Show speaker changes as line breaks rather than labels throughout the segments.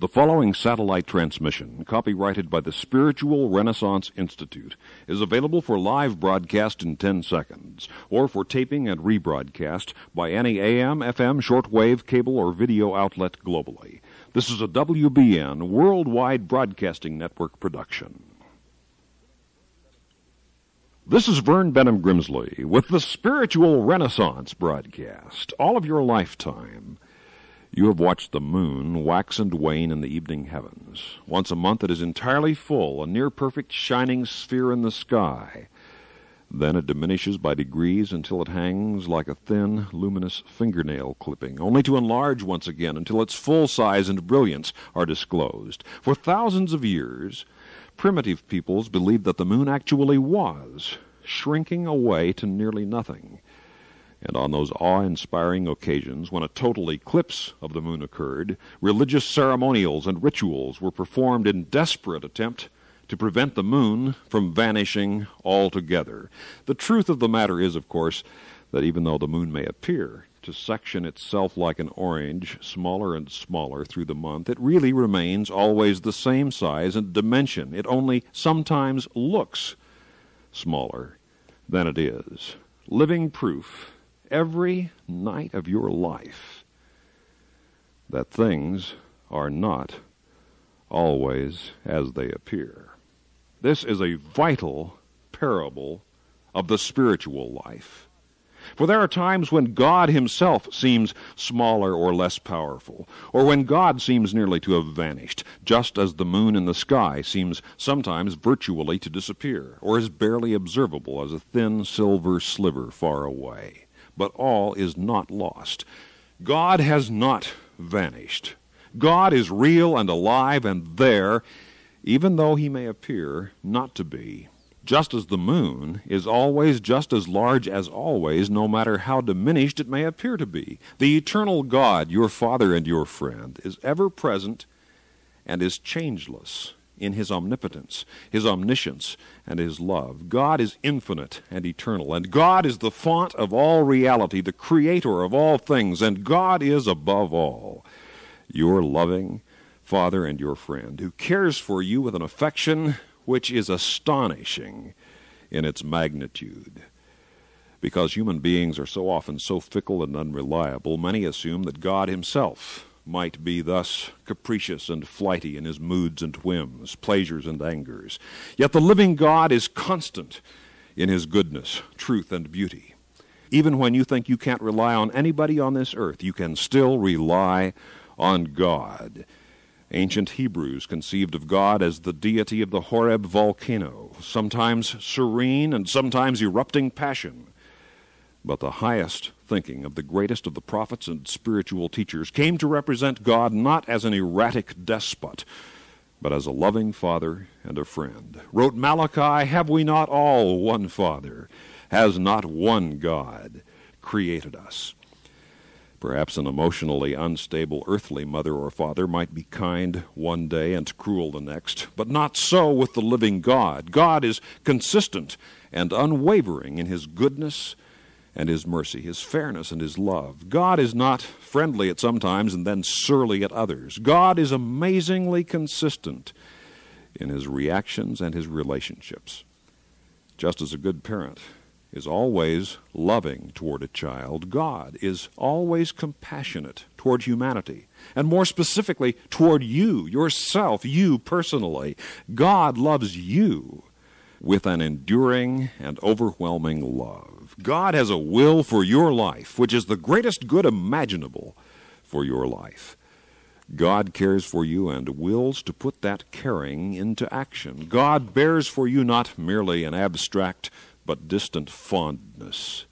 The following satellite transmission, copyrighted by the Spiritual Renaissance Institute, is available for live broadcast in 10 seconds, or for taping and rebroadcast by any AM, FM, shortwave, cable, or video outlet globally. This is a WBN Worldwide Broadcasting Network production. This is Vern Bennom Grimsley with the Spiritual Renaissance broadcast. All of your lifetime. You have watched the moon wax and wane in the evening heavens. Once a month it is entirely full, a near perfect shining sphere in the sky. Then it diminishes by degrees until it hangs like a thin, luminous fingernail clipping, only to enlarge once again until its full size and brilliance are disclosed. For thousands of years, primitive peoples believed that the moon actually was, shrinking away to nearly nothing and on those awe inspiring occasions when a total eclipse of the moon occurred, religious ceremonials and rituals were performed in desperate attempt to prevent the moon from vanishing altogether. The truth of the matter is, of course, that even though the moon may appear to section itself like an orange, smaller and smaller through the month, it really remains always the same size and dimension. It only sometimes looks smaller than it is. Living proof every night of your life that things are not always as they appear. This is a vital parable of the spiritual life. For there are times when God Himself seems smaller or less powerful, or when God seems nearly to have vanished, just as the moon in the sky seems sometimes virtually to disappear, or is barely observable as a thin silver sliver far away but all is not lost. God has not vanished. God is real and alive and there, even though he may appear not to be. Just as the moon is always just as large as always, no matter how diminished it may appear to be. The eternal God, your Father and your friend, is ever present and is changeless in his omnipotence, his omniscience, and his love. God is infinite and eternal, and God is the font of all reality, the creator of all things, and God is above all your loving Father and your friend, who cares for you with an affection which is astonishing in its magnitude. Because human beings are so often so fickle and unreliable, many assume that God Himself might be thus capricious and flighty in his moods and whims, pleasures and angers. Yet the living God is constant in his goodness, truth, and beauty. Even when you think you can't rely on anybody on this earth, you can still rely on God. Ancient Hebrews conceived of God as the deity of the Horeb volcano, sometimes serene and sometimes erupting passion. But the highest thinking of the greatest of the prophets and spiritual teachers came to represent God not as an erratic despot, but as a loving father and a friend. Wrote Malachi, Have we not all one Father? Has not one God created us? Perhaps an emotionally unstable earthly mother or father might be kind one day and cruel the next, but not so with the living God. God is consistent and unwavering in his goodness and his mercy, his fairness and his love. God is not friendly at some times and then surly at others. God is amazingly consistent in his reactions and his relationships. Just as a good parent is always loving toward a child, God is always compassionate toward humanity, and more specifically toward you, yourself, you personally. God loves you with an enduring and overwhelming love. God has a will for your life, which is the greatest good imaginable for your life. God cares for you and wills to put that caring into action. God bears for you not merely an abstract but distant fondness.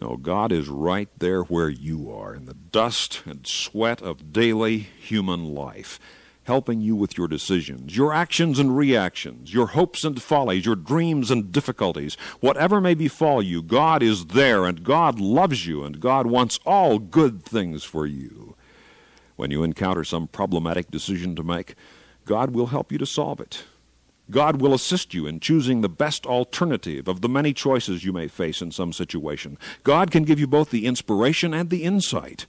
No, God is right there where you are, in the dust and sweat of daily human life helping you with your decisions, your actions and reactions, your hopes and follies, your dreams and difficulties. Whatever may befall you, God is there, and God loves you, and God wants all good things for you. When you encounter some problematic decision to make, God will help you to solve it. God will assist you in choosing the best alternative of the many choices you may face in some situation. God can give you both the inspiration and the insight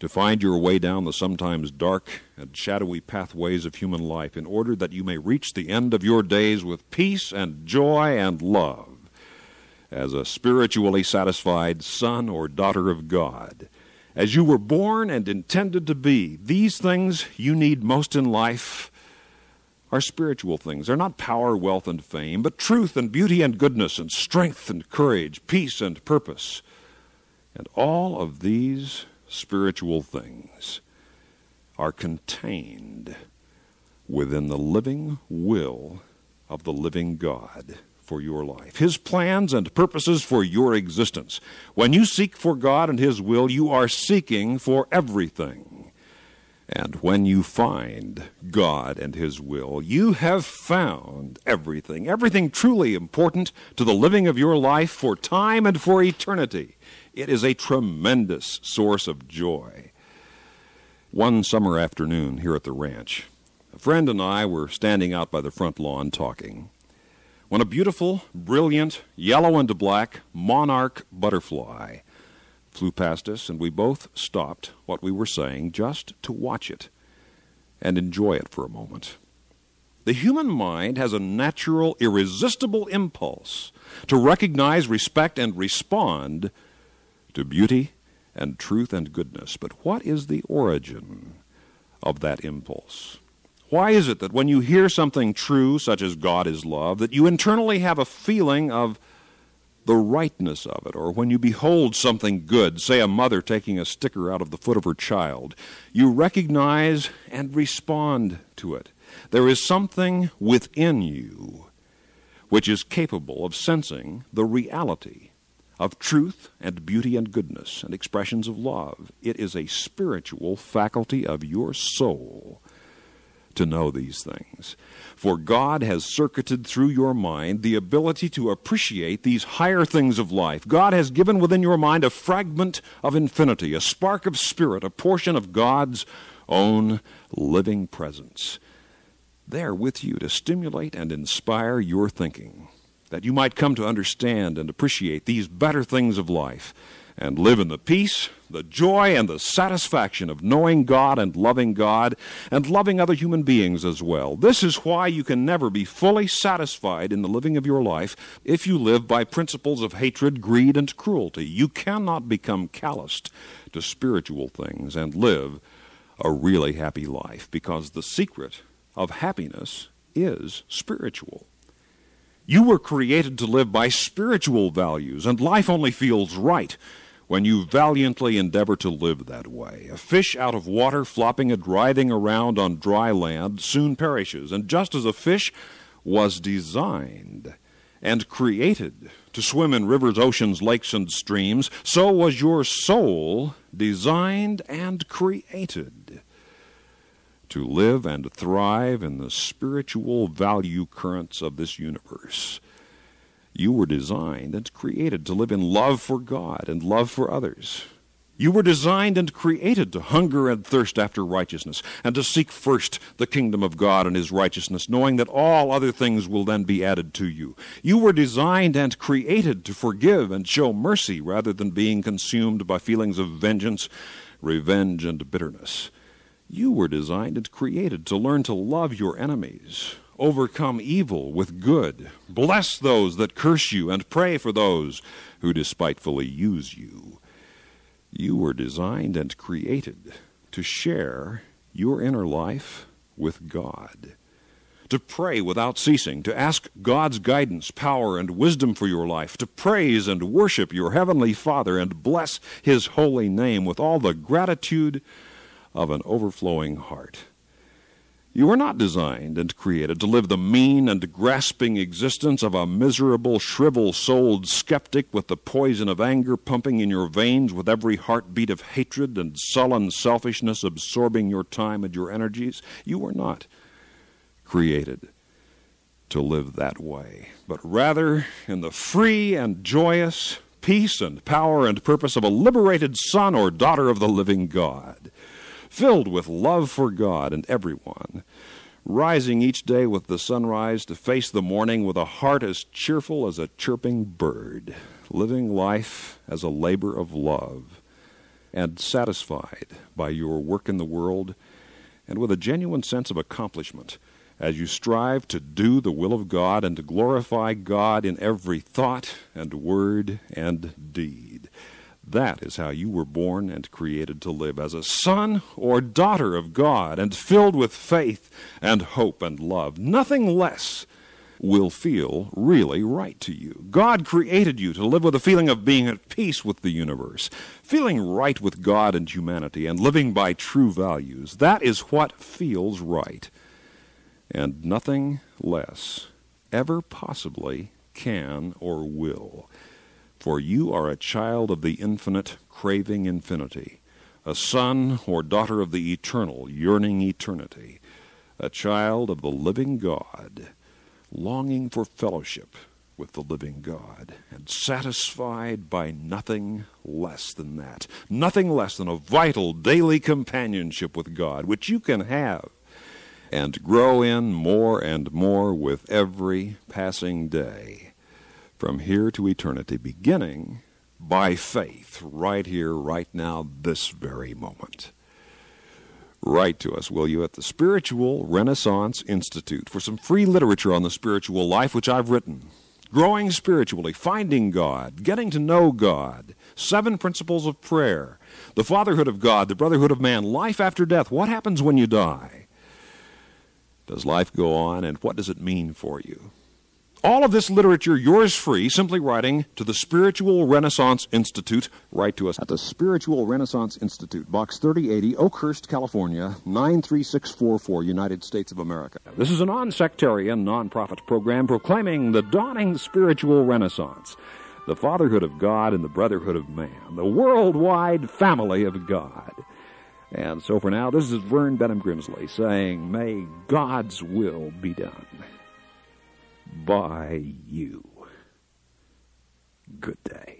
to find your way down the sometimes dark and shadowy pathways of human life in order that you may reach the end of your days with peace and joy and love as a spiritually satisfied son or daughter of God. As you were born and intended to be, these things you need most in life are spiritual things. They're not power, wealth, and fame, but truth and beauty and goodness and strength and courage, peace and purpose. And all of these spiritual things are contained within the living will of the living God for your life, His plans and purposes for your existence. When you seek for God and His will, you are seeking for everything. And when you find God and His will, you have found everything, everything truly important to the living of your life for time and for eternity. It is a tremendous source of joy. One summer afternoon here at the ranch, a friend and I were standing out by the front lawn talking when a beautiful, brilliant, yellow and black monarch butterfly flew past us, and we both stopped what we were saying just to watch it and enjoy it for a moment. The human mind has a natural, irresistible impulse to recognize, respect, and respond to beauty and truth and goodness. But what is the origin of that impulse? Why is it that when you hear something true, such as God is love, that you internally have a feeling of the rightness of it? Or when you behold something good, say a mother taking a sticker out of the foot of her child, you recognize and respond to it. There is something within you which is capable of sensing the reality of truth and beauty and goodness and expressions of love. It is a spiritual faculty of your soul to know these things. For God has circuited through your mind the ability to appreciate these higher things of life. God has given within your mind a fragment of infinity, a spark of spirit, a portion of God's own living presence. There with you to stimulate and inspire your thinking, that you might come to understand and appreciate these better things of life and live in the peace, the joy, and the satisfaction of knowing God and loving God and loving other human beings as well. This is why you can never be fully satisfied in the living of your life if you live by principles of hatred, greed, and cruelty. You cannot become calloused to spiritual things and live a really happy life because the secret of happiness is spiritual. You were created to live by spiritual values, and life only feels right when you valiantly endeavor to live that way. A fish out of water flopping and writhing around on dry land soon perishes, and just as a fish was designed and created to swim in rivers, oceans, lakes, and streams, so was your soul designed and created to live and thrive in the spiritual value currents of this universe. You were designed and created to live in love for God and love for others. You were designed and created to hunger and thirst after righteousness, and to seek first the kingdom of God and his righteousness, knowing that all other things will then be added to you. You were designed and created to forgive and show mercy rather than being consumed by feelings of vengeance, revenge, and bitterness. You were designed and created to learn to love your enemies, overcome evil with good, bless those that curse you, and pray for those who despitefully use you. You were designed and created to share your inner life with God, to pray without ceasing, to ask God's guidance, power, and wisdom for your life, to praise and worship your Heavenly Father and bless His holy name with all the gratitude of an overflowing heart. You were not designed and created to live the mean and grasping existence of a miserable, shrivel souled skeptic with the poison of anger pumping in your veins with every heartbeat of hatred and sullen selfishness absorbing your time and your energies. You were not created to live that way, but rather in the free and joyous peace and power and purpose of a liberated son or daughter of the living God filled with love for God and everyone, rising each day with the sunrise to face the morning with a heart as cheerful as a chirping bird, living life as a labor of love, and satisfied by your work in the world and with a genuine sense of accomplishment as you strive to do the will of God and to glorify God in every thought and word and deed. That is how you were born and created to live as a son or daughter of God and filled with faith and hope and love. Nothing less will feel really right to you. God created you to live with a feeling of being at peace with the universe, feeling right with God and humanity, and living by true values. That is what feels right. And nothing less ever possibly can or will. For you are a child of the infinite, craving infinity, a son or daughter of the eternal, yearning eternity, a child of the living God longing for fellowship with the living God and satisfied by nothing less than that. Nothing less than a vital daily companionship with God, which you can have and grow in more and more with every passing day from here to eternity, beginning by faith right here, right now, this very moment. Write to us, will you, at the Spiritual Renaissance Institute for some free literature on the spiritual life, which I've written. Growing spiritually, finding God, getting to know God, seven principles of prayer, the fatherhood of God, the brotherhood of man, life after death. What happens when you die? Does life go on, and what does it mean for you? All of this literature, yours free, simply writing to the Spiritual Renaissance Institute. Write to us at the Spiritual Renaissance Institute, Box 3080, Oakhurst, California, 93644, United States of America. This is a non sectarian, non profit program proclaiming the dawning spiritual renaissance, the fatherhood of God and the brotherhood of man, the worldwide family of God. And so for now, this is Vern Bennom Grimsley saying, May God's will be done by you. Good day.